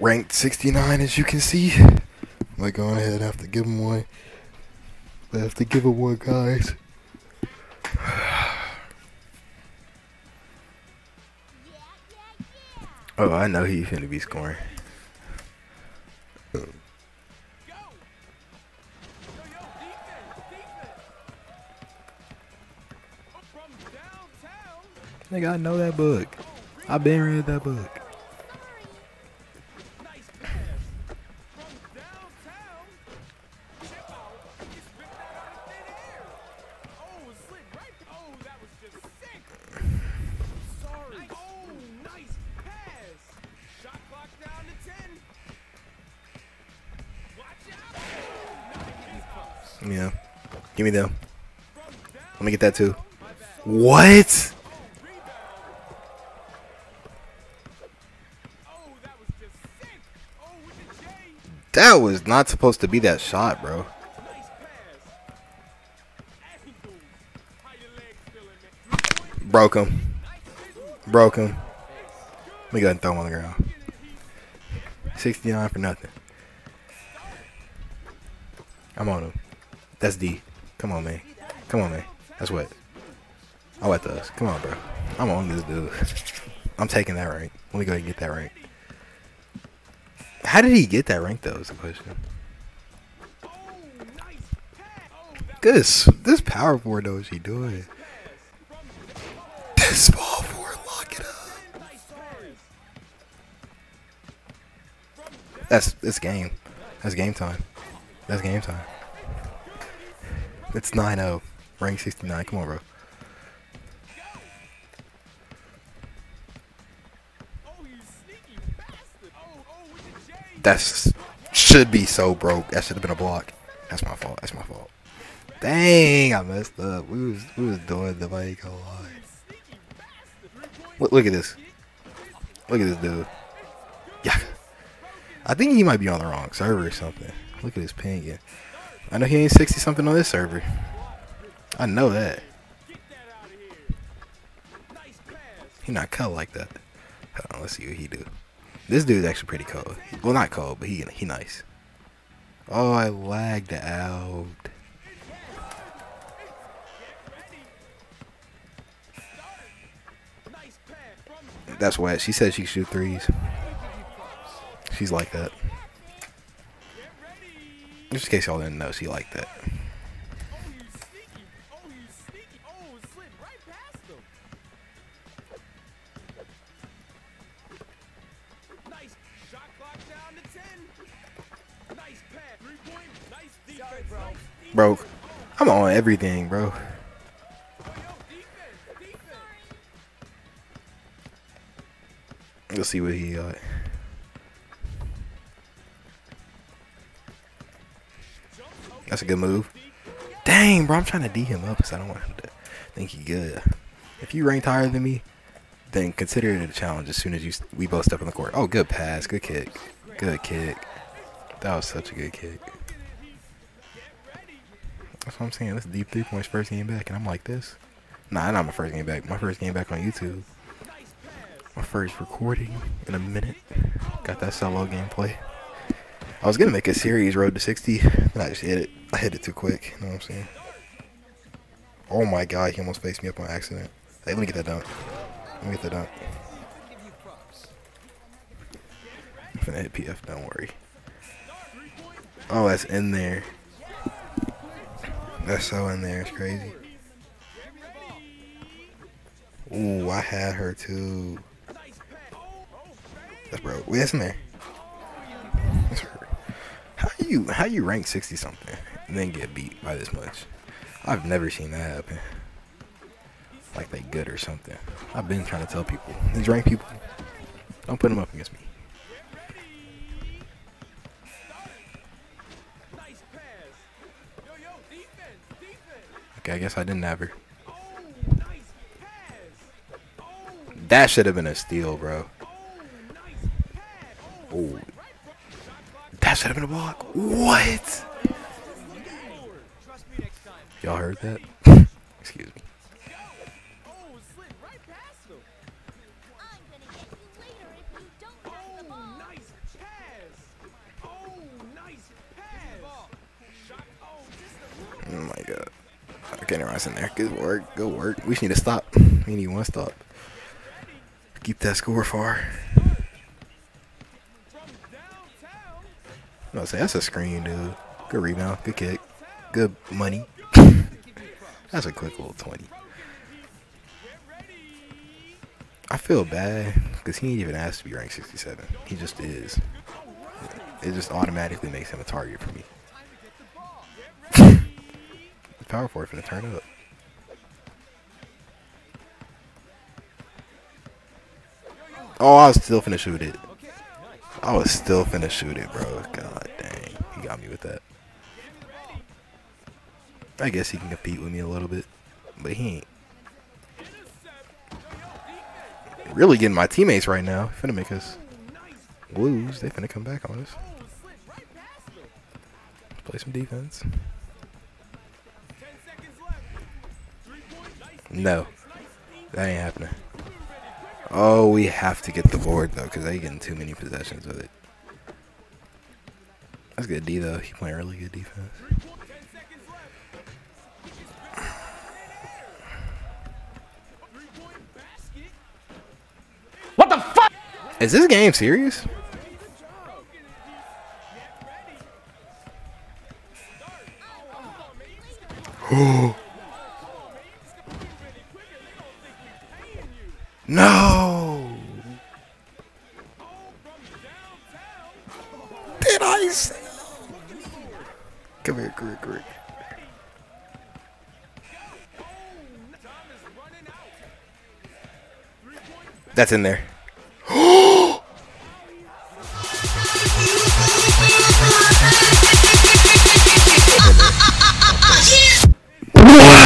ranked 69 as you can see. I'm like going ahead, I have to give him one. I have to give him one, guys. Oh, I know he's gonna be scoring. Nigga, I know that book. I've been read that book. Yeah. Give me them. Let me get that too. What? That was not supposed to be that shot, bro. Broke him. Broke him. Let me go ahead and throw him on the ground. 69 for nothing. I'm on him. That's D. Come on, man. Come on, man. That's what. Oh, I wet those. Come on, bro. I'm on this dude. I'm taking that rank. Let me go ahead and get that rank. How did he get that rank, though, is the question. This, this power forward, though, is he doing? This small forward, lock it up. That's, it's game. That's game time. That's game time. It's 9-0. Rank 69. Come on, bro. That's should be so broke. That should have been a block. That's my fault. That's my fault. Dang, I messed up. We was we was doing the mic a lot. Look, look at this. Look at this dude. Yeah. I think he might be on the wrong server or something. Look at his ping. I know he ain't 60 something on this server. I know that. He not cut like that. On, let's see what he do. This dude's actually pretty cold. Well, not cold, but he he nice. Oh, I lagged out. That's wet. She said she shoot threes. She's like that. Just in case y'all didn't know, he liked that. Bro, Broke. I'm on everything, bro. Let's see what he got. That's a good move. Dang, bro, I'm trying to D him up because I don't want him to think he good. If you rank higher than me, then consider it a challenge as soon as you we both step on the court. Oh, good pass, good kick, good kick. That was such a good kick. That's what I'm saying. This deep three points first game back, and I'm like this. Nah, not my first game back. My first game back on YouTube. My first recording in a minute. Got that solo gameplay. I was gonna make a series road to 60, then I just hit it. I hit it too quick. You know what I'm saying? Oh my god, he almost faced me up on accident. Hey, let me get that dunk. Let me get that dunk. I'm finna hit PF, don't worry. Oh, that's in there. That's so in there. It's crazy. Ooh, I had her too. That's bro. Wait, that's in there. You how you rank sixty something and then get beat by this much? I've never seen that happen. Like they good or something. I've been trying to tell people these rank people don't put them up against me. Okay, I guess I didn't have her. That should have been a steal, bro. Oh. I said I'm been a block. What? Y'all heard that? Excuse me. Oh my god. Okay, Ross in there. Good work. Good work. We need to stop. We need one stop. Keep that score far. No, say that's a screen, dude. Good rebound. Good kick. Good money. that's a quick little 20. I feel bad because he ain't even asked to be ranked 67. He just is. It just automatically makes him a target for me. the power forward finna turn up. Oh, I was still finna shoot it. I was still finna shoot it, bro. God dang. He got me with that. I guess he can compete with me a little bit. But he ain't. Really getting my teammates right now. Finna make us lose. They finna come back on us. Play some defense. No. That ain't happening. Oh, we have to get the board, though, because they getting too many possessions with it. That's good D, though. He playing really good defense. What the fuck? Is this game serious? no. Did I say? Come here, come here, come here. That's in there. What?